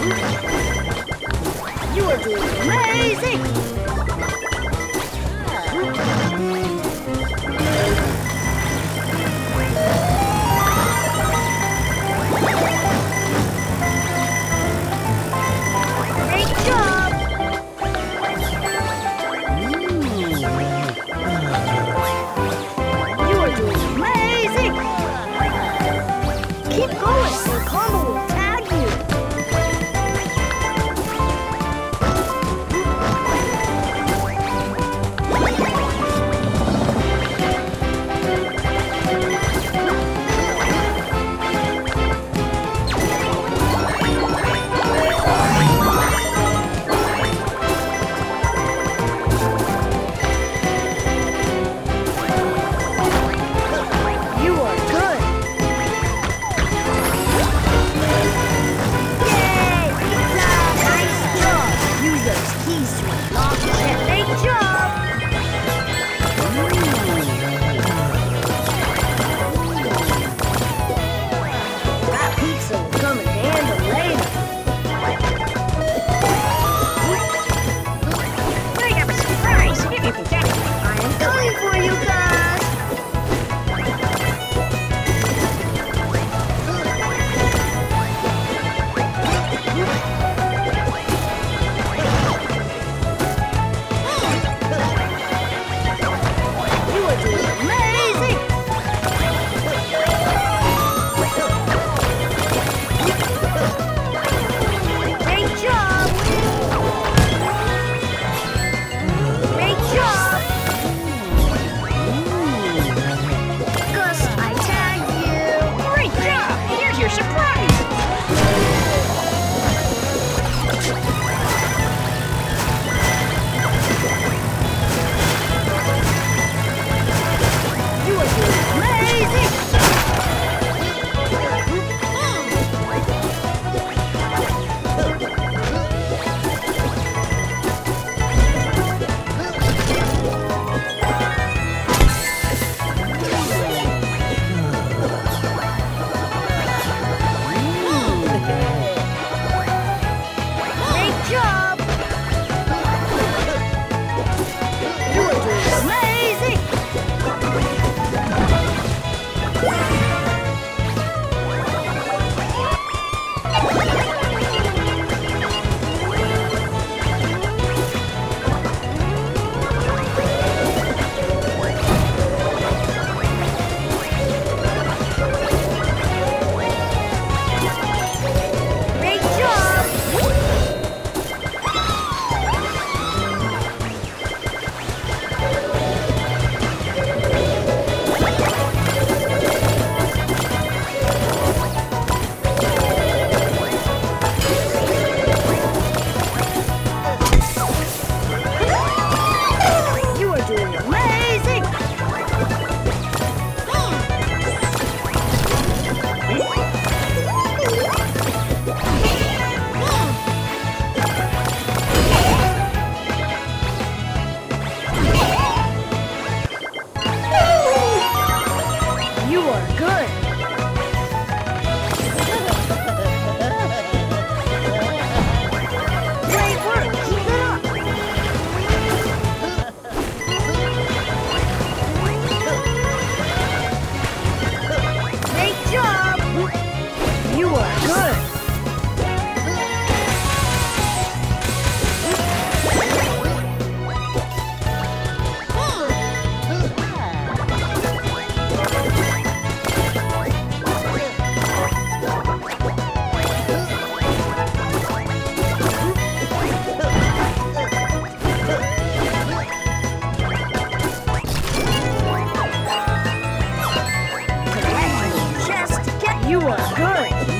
You are doing amazing! You are good.